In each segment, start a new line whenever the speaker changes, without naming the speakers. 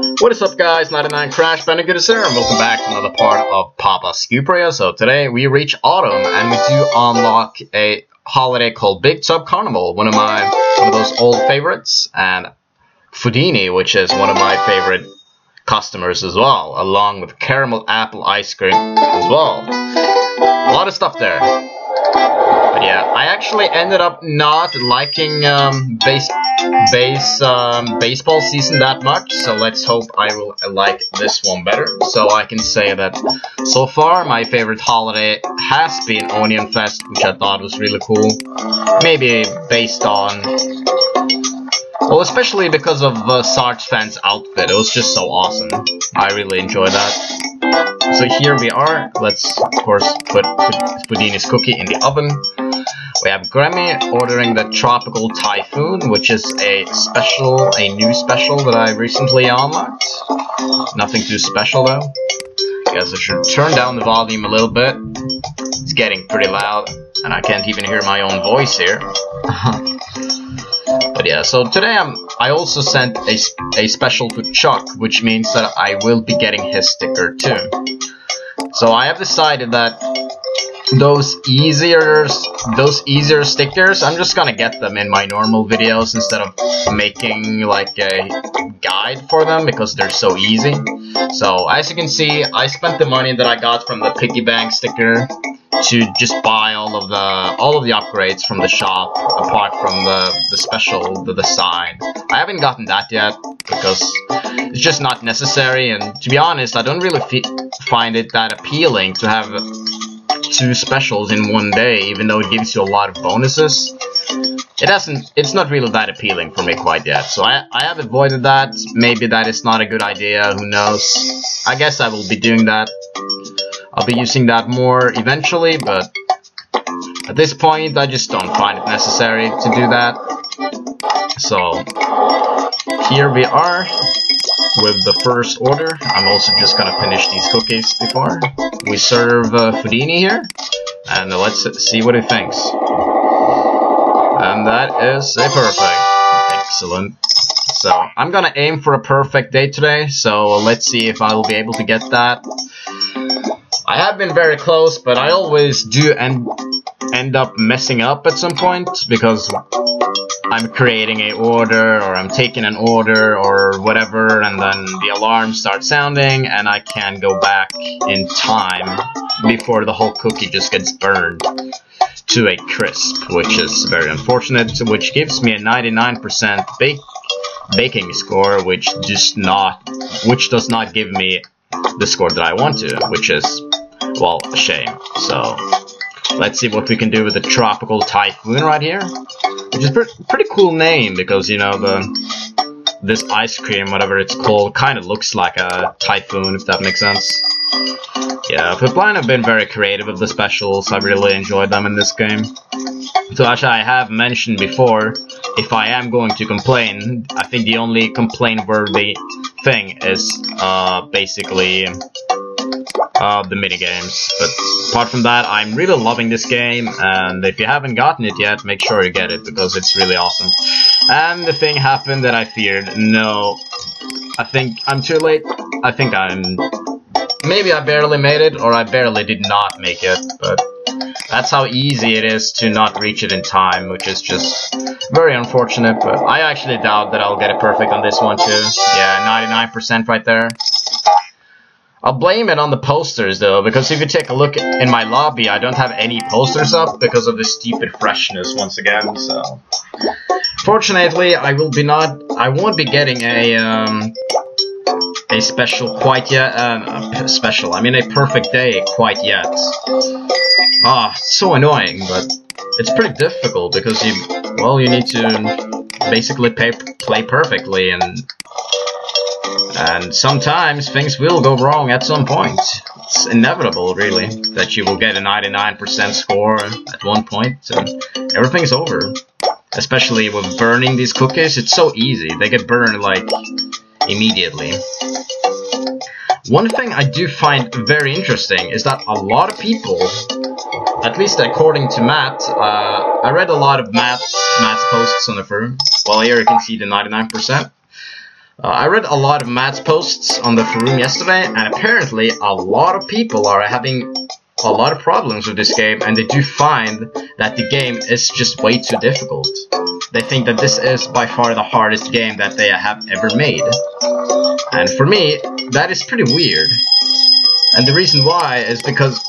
What is up guys, 99 Crash Bandicoot is here and welcome back to another part of Papa Scooperia. So today we reach autumn and we do unlock a holiday called Big Top Carnival, one of my one of those old favorites, and Foodini, which is one of my favorite customers as well, along with caramel apple ice cream as well. A lot of stuff there. Actually ended up not liking um, base base um, baseball season that much, so let's hope I will like this one better. So I can say that so far my favorite holiday has been Onion Fest, which I thought was really cool. Maybe based on well, especially because of uh, Sarge Fan's outfit, it was just so awesome. I really enjoyed that. So here we are. Let's, of course, put Foodini's cookie in the oven. We have Grammy ordering the Tropical Typhoon, which is a special, a new special that I recently unlocked. Nothing too special though. Guess I should turn down the volume a little bit. It's getting pretty loud, and I can't even hear my own voice here. but yeah, so today I'm, I also sent a, a special to Chuck, which means that I will be getting his sticker too. So I have decided that those easier those easier stickers I'm just gonna get them in my normal videos instead of making like a guide for them because they're so easy. So as you can see I spent the money that I got from the piggy bank sticker to just buy all of the all of the upgrades from the shop apart from the the special the the sign. I haven't gotten that yet because it's just not necessary and to be honest I don't really find it that appealing to have two specials in one day, even though it gives you a lot of bonuses. It hasn't, it's not really that appealing for me quite yet, so I, I have avoided that. Maybe that is not a good idea, who knows. I guess I will be doing that. I'll be using that more eventually, but at this point I just don't find it necessary to do that. So, here we are with the first order. I'm also just gonna finish these cookies before we serve uh, Foodini here, and let's see what he thinks. And that is a perfect. Excellent. So, I'm gonna aim for a perfect day today, so let's see if I will be able to get that. I have been very close, but I always do end, end up messing up at some point, because I'm creating a order or I'm taking an order or whatever and then the alarm starts sounding and I can go back in time before the whole cookie just gets burned to a crisp, which is very unfortunate, which gives me a 99% bake baking score, which does not, which does not give me the score that I want to, which is, well, a shame. So, let's see what we can do with the Tropical Typhoon right here. Which is pre pretty cool name because, you know, the this ice cream, whatever it's called, kind of looks like a typhoon, if that makes sense. Yeah, Flipline have been very creative with the specials. I really enjoyed them in this game. So actually, I have mentioned before, if I am going to complain, I think the only complaint-worthy thing is uh, basically uh, the minigames. But apart from that, I'm really loving this game, and if you haven't gotten it yet, make sure you get it, because it's really awesome. And the thing happened that I feared. No, I think I'm too late. I think I'm... Maybe I barely made it, or I barely did not make it, but that's how easy it is to not reach it in time, which is just very unfortunate, but I actually doubt that I'll get it perfect on this one too. Yeah, 99% right there. I'll blame it on the posters though, because if you take a look in my lobby, I don't have any posters up because of the stupid freshness once again, so... Fortunately, I will be not, I won't be getting a, um, a special quite yet, uh, special, I mean a perfect day quite yet. Ah, so annoying, but it's pretty difficult because you, well, you need to basically pay, play perfectly and and sometimes things will go wrong at some point. It's inevitable, really, that you will get a 99% score at one point, and everything's over. Especially with burning these cookies, it's so easy. They get burned, like, immediately. One thing I do find very interesting is that a lot of people, at least according to Matt, uh, I read a lot of Matt, Matt's posts on the forum. Well, here you can see the 99%. Uh, I read a lot of Matt's posts on the forum yesterday, and apparently a lot of people are having a lot of problems with this game, and they do find that the game is just way too difficult. They think that this is by far the hardest game that they have ever made. And for me, that is pretty weird. And the reason why is because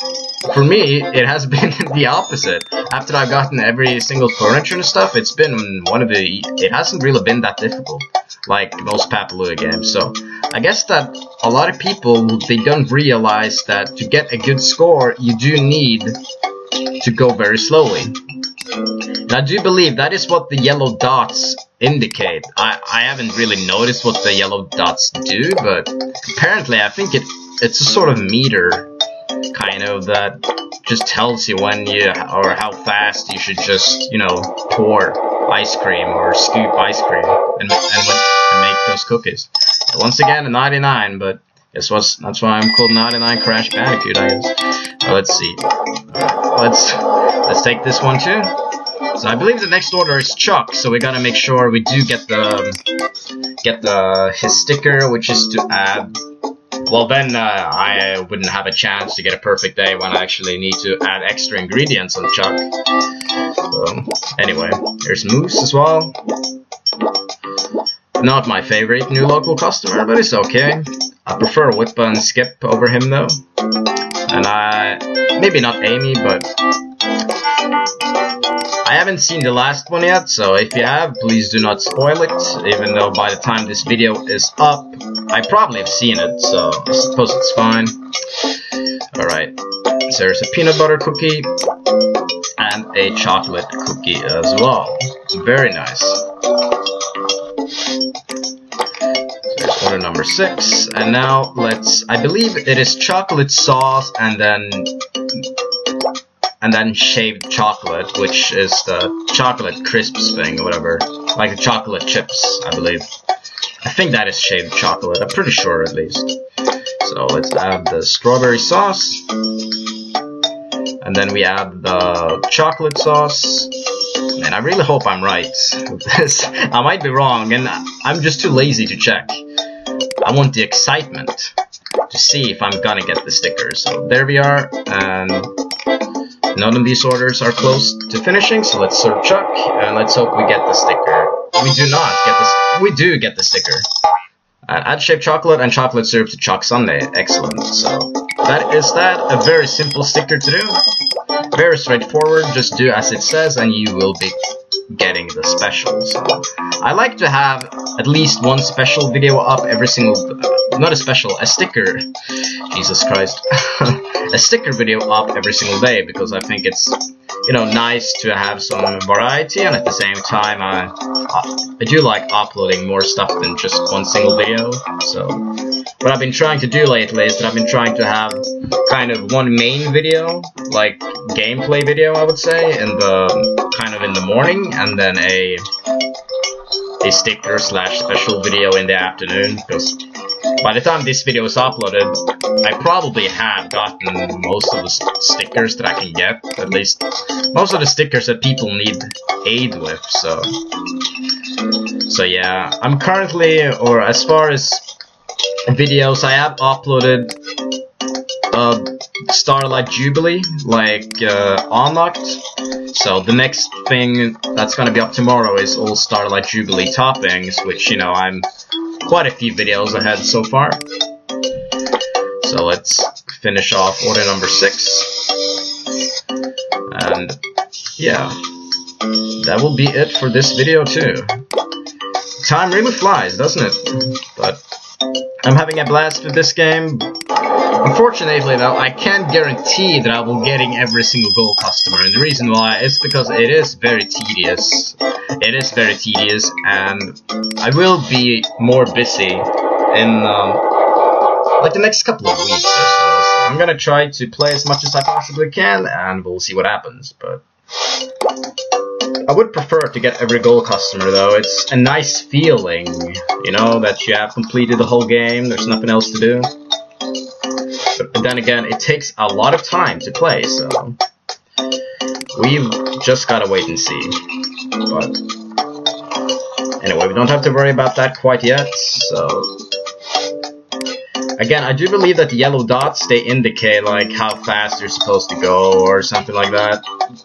for me, it has been the opposite. After I've gotten every single furniture and stuff, it's been one of the... It hasn't really been that difficult, like most Papa Louie games. So, I guess that a lot of people, they don't realize that to get a good score, you do need to go very slowly. And I do believe that is what the yellow dots indicate. I, I haven't really noticed what the yellow dots do, but apparently I think it it's a sort of meter kind of that just tells you when you or how fast you should just you know pour ice cream or scoop ice cream and and, make those cookies. Once again, a 99, but guess what's that's why I'm called 99 Crash Bandicoot. I guess. let's see. let's let's take this one too. So I believe the next order is Chuck, so we gotta make sure we do get the get the his sticker, which is to add well then uh, I wouldn't have a chance to get a perfect day when I actually need to add extra ingredients on Chuck. So, anyway, there's Moose as well. Not my favorite new local customer, but it's okay. I prefer Whippa and Skip over him though. And I... maybe not Amy, but I haven't seen the last one yet, so if you have, please do not spoil it, even though by the time this video is up, I probably have seen it, so I suppose it's fine. Alright, so there's a peanut butter cookie, and a chocolate cookie as well. Very nice. There's order number six, and now let's, I believe it is chocolate sauce and then and then shaved chocolate, which is the chocolate crisps thing or whatever. Like the chocolate chips, I believe. I think that is shaved chocolate, I'm pretty sure at least. So let's add the strawberry sauce. And then we add the chocolate sauce. I really hope I'm right. I might be wrong, and I'm just too lazy to check. I want the excitement to see if I'm gonna get the sticker. So there we are, and None of these orders are close to finishing, so let's serve Chuck, and let's hope we get the sticker. We do not get this. We do get the sticker. Uh, add shaved chocolate and chocolate syrup to Chuck Sundae. Excellent. So that is that. A very simple sticker to do. Very straightforward. Just do as it says, and you will be getting the specials. I like to have at least one special video up every single, not a special, a sticker, Jesus Christ, a sticker video up every single day because I think it's, you know, nice to have some variety and at the same time I, I do like uploading more stuff than just one single video, so what I've been trying to do lately is that I've been trying to have kind of one main video, like gameplay video I would say, in the kind of in the morning and then a a sticker slash special video in the afternoon because by the time this video is uploaded, I probably have gotten most of the stickers that I can get, at least most of the stickers that people need aid with, so... So yeah, I'm currently, or as far as videos, I have uploaded uh, Starlight Jubilee, like uh, Unlocked. So the next thing that's gonna be up tomorrow is all Starlight Jubilee toppings, which, you know, I'm quite a few videos ahead so far. So let's finish off order number 6. And, yeah. That will be it for this video too. Time really flies, doesn't it? But I'm having a blast with this game. Unfortunately though, I can't guarantee that I will getting every single gold customer, and the reason why is because it is very tedious. It is very tedious, and I will be more busy in, um, like the next couple of weeks or so. I'm gonna try to play as much as I possibly can, and we'll see what happens, but... I would prefer to get every gold customer though, it's a nice feeling, you know, that you have completed the whole game, there's nothing else to do. But then again, it takes a lot of time to play, so we've just gotta wait and see. But Anyway, we don't have to worry about that quite yet, so... Again, I do believe that the yellow dots, they indicate, like, how fast you're supposed to go, or something like that.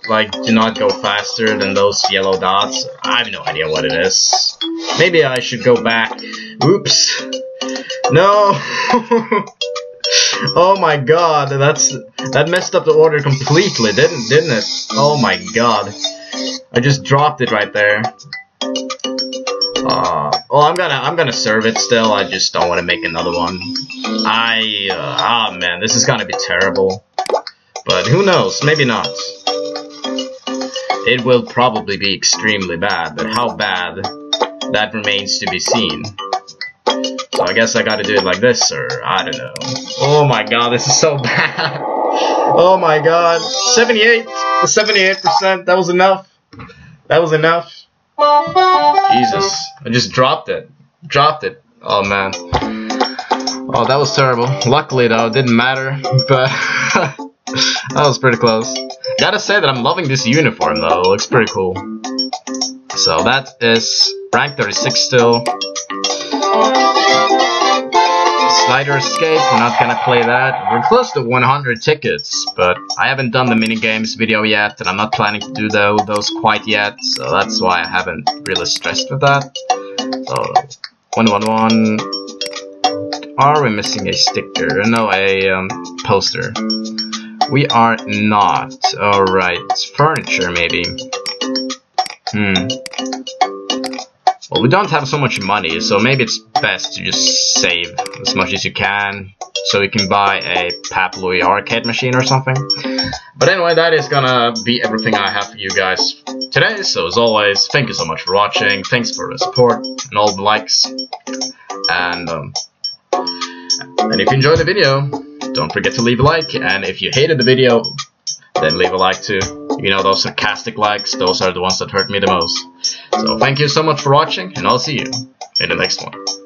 Like, do not go faster than those yellow dots. I have no idea what it is. Maybe I should go back. Oops. No! oh my god, that's that messed up the order completely, didn't didn't it? Oh my god. I just dropped it right there. Uh, well, I'm gonna I'm gonna serve it still. I just don't want to make another one. I uh, ah uh, oh man, this is gonna be terrible. But who knows? Maybe not. It will probably be extremely bad, but how bad that remains to be seen. So I guess I gotta do it like this, or I don't know. Oh my god, this is so bad. oh my god. 78! 78%, that was enough. That was enough. Jesus. I just dropped it. Dropped it. Oh man. Oh, that was terrible. Luckily though, it didn't matter, but that was pretty close. Gotta say that I'm loving this uniform though, it looks pretty cool. So that is rank 36 still. Slider Escape, we're not gonna play that. We're close to 100 tickets, but I haven't done the minigames video yet, and I'm not planning to do those quite yet, so that's why I haven't really stressed with that. So, 111. Are we missing a sticker? No, a um, poster. We are not. Alright, furniture maybe. Hmm. Well, we don't have so much money, so maybe it's best to just save as much as you can, so you can buy a Papa Louie arcade machine or something. But anyway, that is gonna be everything I have for you guys today, so as always, thank you so much for watching, thanks for the support, and all the likes, and, um, and if you enjoyed the video, don't forget to leave a like, and if you hated the video, then leave a like too. You know, those sarcastic likes, those are the ones that hurt me the most. So thank you so much for watching, and I'll see you in the next one.